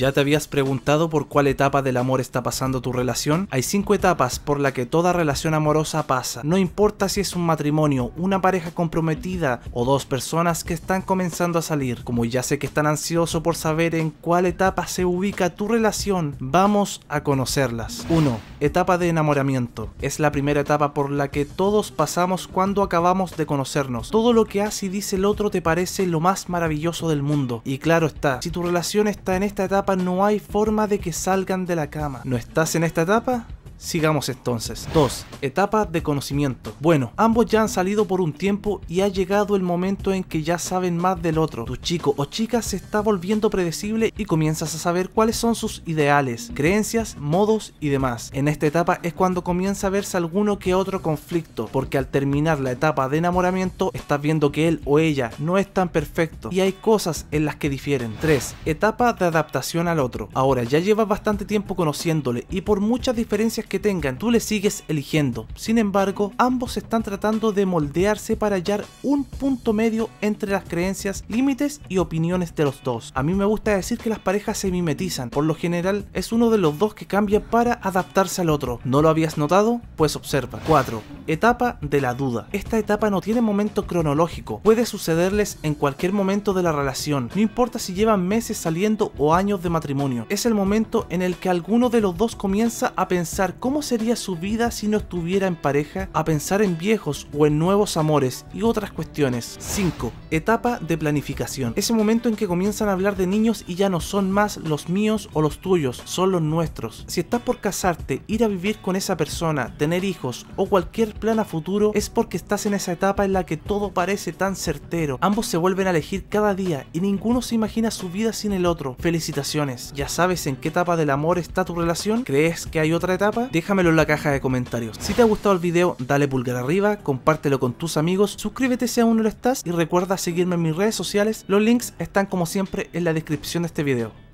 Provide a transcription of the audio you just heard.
¿Ya te habías preguntado por cuál etapa del amor está pasando tu relación? Hay cinco etapas por la que toda relación amorosa pasa. No importa si es un matrimonio, una pareja comprometida o dos personas que están comenzando a salir. Como ya sé que están ansioso por saber en cuál etapa se ubica tu relación, vamos a conocerlas. 1. Etapa de enamoramiento. Es la primera etapa por la que todos pasamos cuando acabamos de conocernos. Todo lo que hace y dice el otro te parece lo más maravilloso del mundo. Y claro está, si tu relación está en esta etapa no hay forma de que salgan de la cama. ¿No estás en esta etapa? Sigamos entonces. 2. Etapa de conocimiento. Bueno, ambos ya han salido por un tiempo y ha llegado el momento en que ya saben más del otro. Tu chico o chica se está volviendo predecible y comienzas a saber cuáles son sus ideales, creencias, modos y demás. En esta etapa es cuando comienza a verse alguno que otro conflicto, porque al terminar la etapa de enamoramiento estás viendo que él o ella no es tan perfecto y hay cosas en las que difieren. 3. Etapa de adaptación al otro. Ahora ya llevas bastante tiempo conociéndole y por muchas diferencias que tengan, tú le sigues eligiendo. Sin embargo, ambos están tratando de moldearse para hallar un punto medio entre las creencias, límites y opiniones de los dos. A mí me gusta decir que las parejas se mimetizan, por lo general es uno de los dos que cambia para adaptarse al otro. ¿No lo habías notado? Pues observa. 4. Etapa de la duda. Esta etapa no tiene momento cronológico, puede sucederles en cualquier momento de la relación, no importa si llevan meses saliendo o años de matrimonio. Es el momento en el que alguno de los dos comienza a pensar cómo sería su vida si no estuviera en pareja, a pensar en viejos o en nuevos amores y otras cuestiones. 5. Etapa de planificación. Ese momento en que comienzan a hablar de niños y ya no son más los míos o los tuyos, son los nuestros. Si estás por casarte, ir a vivir con esa persona, tener hijos o cualquier plan a futuro, es porque estás en esa etapa en la que todo parece tan certero. Ambos se vuelven a elegir cada día y ninguno se imagina su vida sin el otro. Felicitaciones. ¿Ya sabes en qué etapa del amor está tu relación? ¿Crees que hay otra etapa? Déjamelo en la caja de comentarios. Si te ha gustado el video, dale pulgar arriba, compártelo con tus amigos, suscríbete si aún no lo estás y recuerda seguirme en mis redes sociales. Los links están como siempre en la descripción de este video.